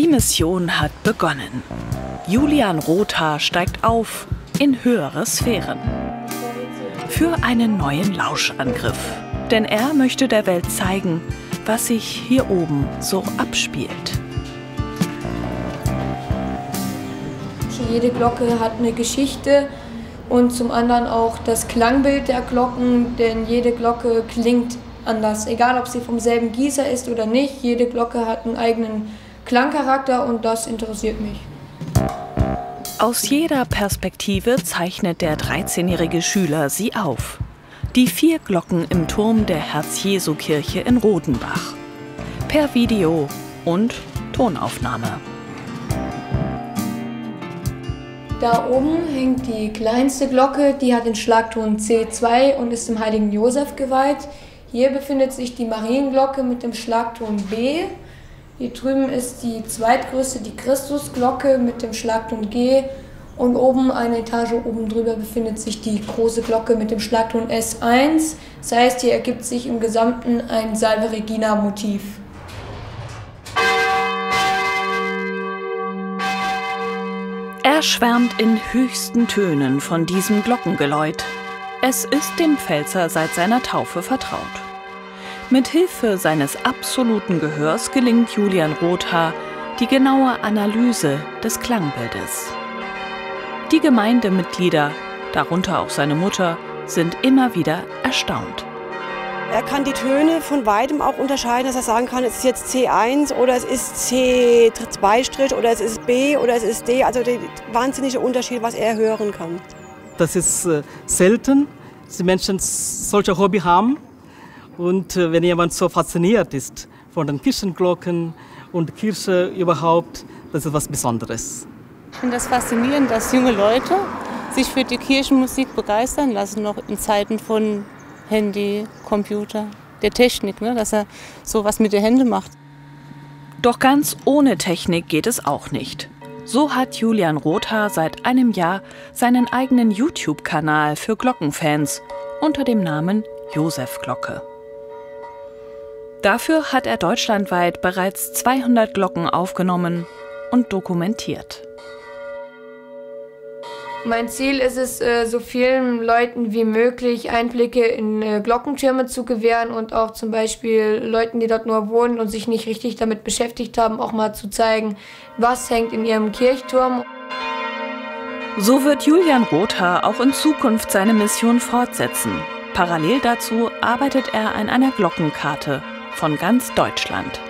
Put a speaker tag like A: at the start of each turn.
A: Die Mission hat begonnen. Julian Rothaar steigt auf in höhere Sphären. Für einen neuen Lauschangriff. Denn er möchte der Welt zeigen, was sich hier oben so abspielt.
B: Jede Glocke hat eine Geschichte und zum anderen auch das Klangbild der Glocken, denn jede Glocke klingt anders. Egal, ob sie vom selben Gießer ist oder nicht, jede Glocke hat einen eigenen Klangcharakter und das interessiert mich.
A: Aus jeder Perspektive zeichnet der 13-jährige Schüler sie auf. Die vier Glocken im Turm der Herz-Jesu-Kirche in Rodenbach. Per Video und Tonaufnahme.
B: Da oben hängt die kleinste Glocke, die hat den Schlagton C2 und ist dem heiligen Josef geweiht. Hier befindet sich die Marienglocke mit dem Schlagton B. Hier drüben ist die zweitgrößte, die Christusglocke mit dem Schlagton G. Und oben, eine Etage oben drüber, befindet sich die große Glocke mit dem Schlagton S1. Das heißt, hier ergibt sich im Gesamten ein Salve Regina Motiv.
A: Er schwärmt in höchsten Tönen von diesem Glockengeläut. Es ist dem Pfälzer seit seiner Taufe vertraut. Mit Hilfe seines absoluten Gehörs gelingt Julian Rothaar die genaue Analyse des Klangbildes. Die Gemeindemitglieder, darunter auch seine Mutter, sind immer wieder erstaunt.
C: Er kann die Töne von weitem auch unterscheiden, dass er sagen kann, es ist jetzt C1 oder es ist C2' oder es ist B oder es ist D. Also der wahnsinnige Unterschied, was er hören kann.
D: Das ist äh, selten, dass die Menschen solche Hobby haben. Und äh, wenn jemand so fasziniert ist von den Kirchenglocken und Kirche überhaupt, das ist was Besonderes.
E: Ich finde das faszinierend, dass junge Leute sich für die Kirchenmusik begeistern lassen, noch in Zeiten von Handy, Computer, der Technik, ne? dass er sowas mit den Händen macht.
A: Doch ganz ohne Technik geht es auch nicht. So hat Julian Rothaar seit einem Jahr seinen eigenen YouTube-Kanal für Glockenfans unter dem Namen Josef Glocke. Dafür hat er deutschlandweit bereits 200 Glocken aufgenommen und dokumentiert.
B: Mein Ziel ist es, äh, so vielen Leuten wie möglich Einblicke in äh, Glockentürme zu gewähren und auch zum Beispiel Leuten, die dort nur wohnen und sich nicht richtig damit beschäftigt haben, auch mal zu zeigen, was hängt in ihrem Kirchturm.
A: So wird Julian Rothaar auch in Zukunft seine Mission fortsetzen. Parallel dazu arbeitet er an einer Glockenkarte von ganz Deutschland.